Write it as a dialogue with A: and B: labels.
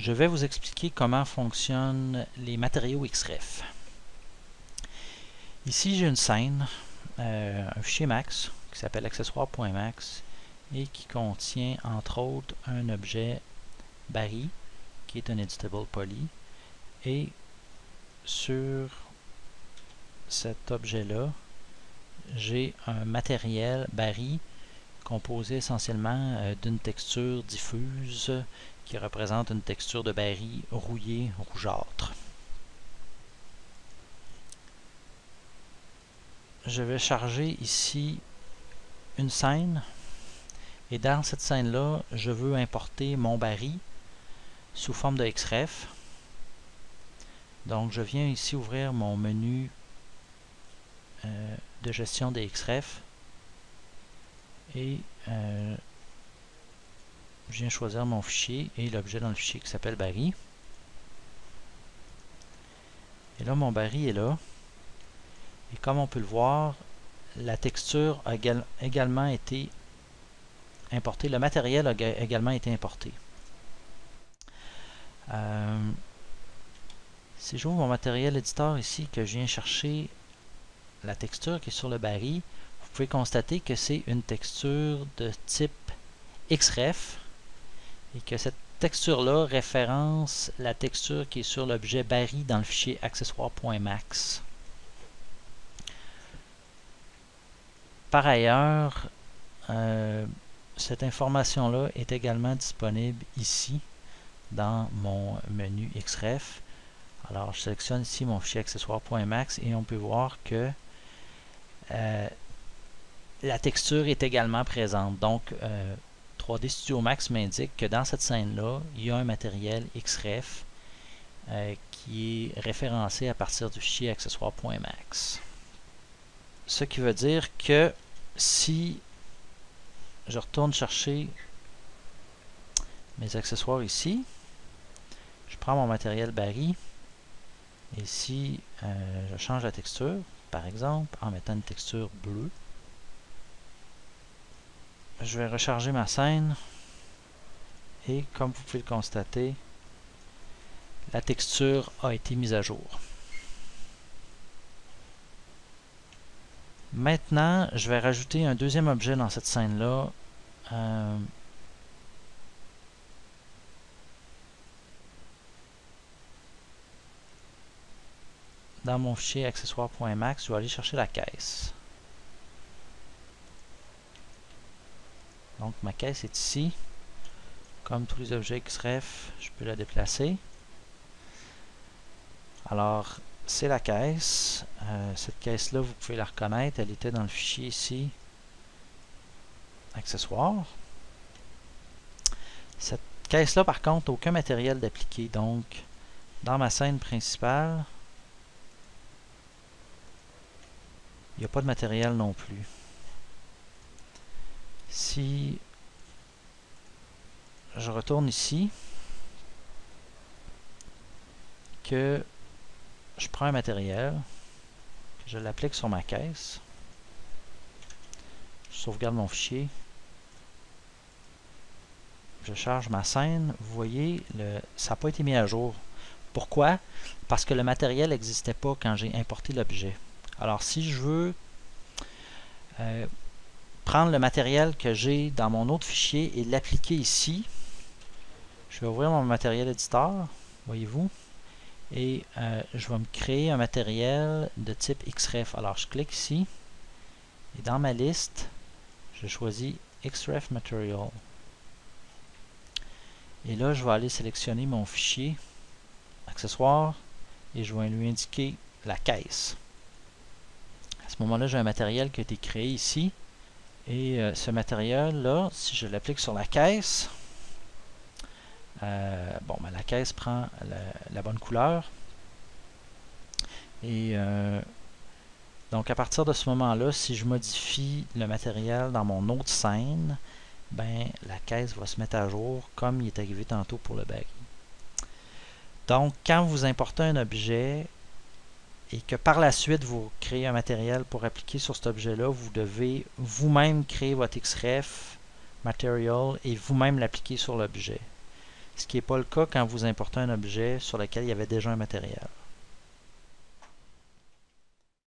A: je vais vous expliquer comment fonctionnent les matériaux XREF. Ici, j'ai une scène, euh, un fichier max qui s'appelle accessoire.max et qui contient entre autres un objet Barry qui est un editable poly et sur cet objet-là, j'ai un matériel Barry composé essentiellement euh, d'une texture diffuse qui représente une texture de Barry rouillé rougeâtre. Je vais charger ici une scène et dans cette scène-là, je veux importer mon Barry sous forme de XREF. Donc je viens ici ouvrir mon menu euh, de gestion des XREF et euh, je viens choisir mon fichier et l'objet dans le fichier qui s'appelle Barry. Et là, mon Barry est là. Et comme on peut le voir, la texture a également été importée. Le matériel a également été importé. Euh, si j'ouvre mon matériel éditeur ici, que je viens chercher la texture qui est sur le Barry, vous pouvez constater que c'est une texture de type XREF et que cette texture-là référence la texture qui est sur l'objet Barry dans le fichier accessoire.max. Par ailleurs, euh, cette information-là est également disponible ici dans mon menu XREF. Alors, je sélectionne ici mon fichier accessoire.max et on peut voir que euh, la texture est également présente. Donc, 3D euh, Studio Max m'indique que dans cette scène-là, il y a un matériel XREF euh, qui est référencé à partir du fichier accessoire.max. Ce qui veut dire que si je retourne chercher mes accessoires ici, je prends mon matériel Barry et si je change la texture, par exemple, en mettant une texture bleue, je vais recharger ma scène. Et comme vous pouvez le constater la texture a été mise à jour. Maintenant je vais rajouter un deuxième objet dans cette scène là euh, dans mon fichier accessoire.max je vais aller chercher la caisse Donc ma caisse est ici. Comme tous les objets XREF, je peux la déplacer. Alors, c'est la caisse. Euh, cette caisse-là, vous pouvez la reconnaître. Elle était dans le fichier ici. Accessoires. Cette caisse-là, par contre, aucun matériel d'appliqué. Donc, dans ma scène principale, il n'y a pas de matériel non plus si je retourne ici, que je prends un matériel, que je l'applique sur ma caisse, je sauvegarde mon fichier, je charge ma scène, vous voyez, ça n'a pas été mis à jour. Pourquoi? Parce que le matériel n'existait pas quand j'ai importé l'objet. Alors si je veux euh, prendre le matériel que j'ai dans mon autre fichier et l'appliquer ici. Je vais ouvrir mon matériel éditeur, voyez-vous, et euh, je vais me créer un matériel de type XREF. Alors je clique ici, et dans ma liste, je choisis XREF Material. Et là, je vais aller sélectionner mon fichier accessoire et je vais lui indiquer la caisse. À ce moment-là, j'ai un matériel qui a été créé ici. Et euh, ce matériel-là, si je l'applique sur la caisse, euh, bon, ben, la caisse prend la, bonne couleur. Et euh, donc à partir de ce moment-là, si je modifie le matériel dans mon autre scène, ben la caisse va se mettre à jour comme il est arrivé tantôt pour le baril. Donc quand vous importez un objet, et que par la suite vous créez un matériel pour appliquer sur cet objet-là, vous devez vous-même créer votre XREF Material et vous-même l'appliquer sur l'objet. ce qui n'est pas le cas quand vous importez un objet sur lequel il y avait déjà un matériel.